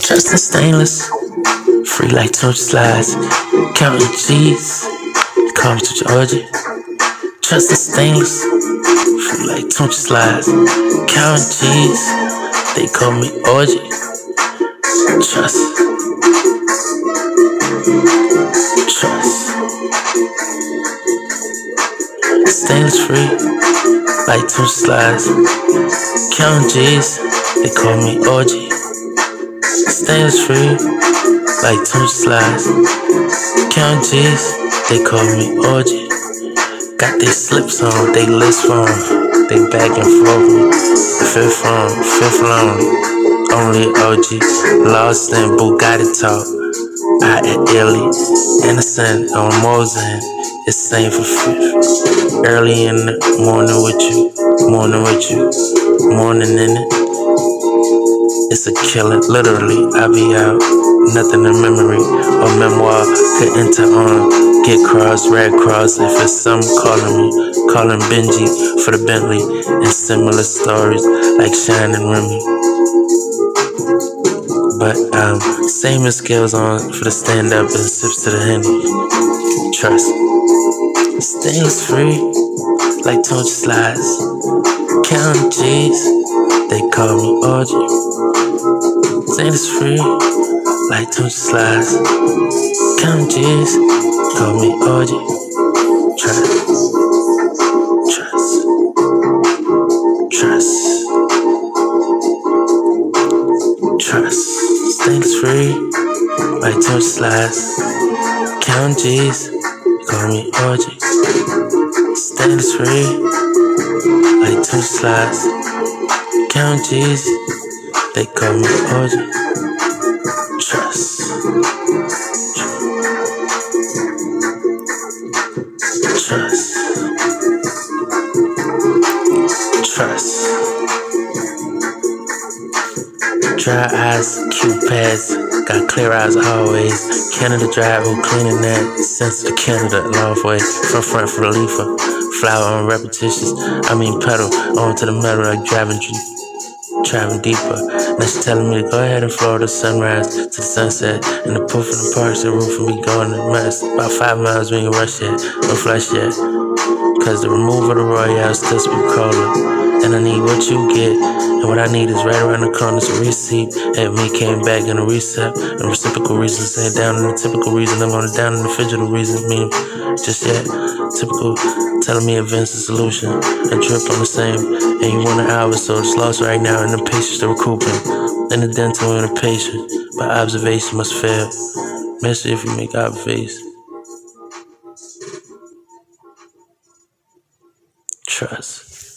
Trust and stainless. Free like torch slides. Counting G's. Call me to Georgia. Trust and stainless. Free like torch slides. Counting G's. They call me Orgy. Trust. Trust. Stainless free. Like torch slides. Counting G's. They call me Orgy. Stainless free, like two slides. Count G's, they call me Orgy. Got they slips on, they list from, they back and forth. Fifth from, fifth long, only OGs. Lost in Bugatti talk. I at Illy, innocent on Mozan. It's same for fifth. Early in the morning with you, morning with you, morning in it. It's a killing, literally. I be out, nothing in memory or memoir could enter on. Get cross, red cross. If it's some calling me, calling Benji for the Bentley and similar stories like Shine and Remy. But um, same as scales on for the stand up and sips to the henny. Trust. Stainless free, like torch slides. Count G's, they call me Audrey. Status free, like two slides. Count G's, call me OG. Trust, trust, trust, trust. Status free, like two slides. Count G's, call me OG. Status free, like two slides. Count G's. They call me OG. Trust. Trust. Trust. Dry eyes, cute pads, got clear eyes always. Canada drive, who cleaning that sense of Canada long way. From front for the leafer, flower on repetitions. I mean pedal onto the metal like driving traveling deeper. Now she telling me to go ahead and follow the sunrise to the sunset. And the poof in the park's the room for me going to mess. About five miles we ain't rush yet, no flush yet. Cause the removal of the Royale still speak colder. And I need what you get. And what I need is right around the corner. So receipt. And me came back in a reset. And reciprocal reasons ain't down in the typical reason. I'm on it down in the fidgetal reason. Mean just yet. Typical telling me events a solution. A drip on the same. And you want an hour, so it's lost right now. And the patience to recouping. And the dental and the patient. But observation must fail. Messy if you make observation. Trust.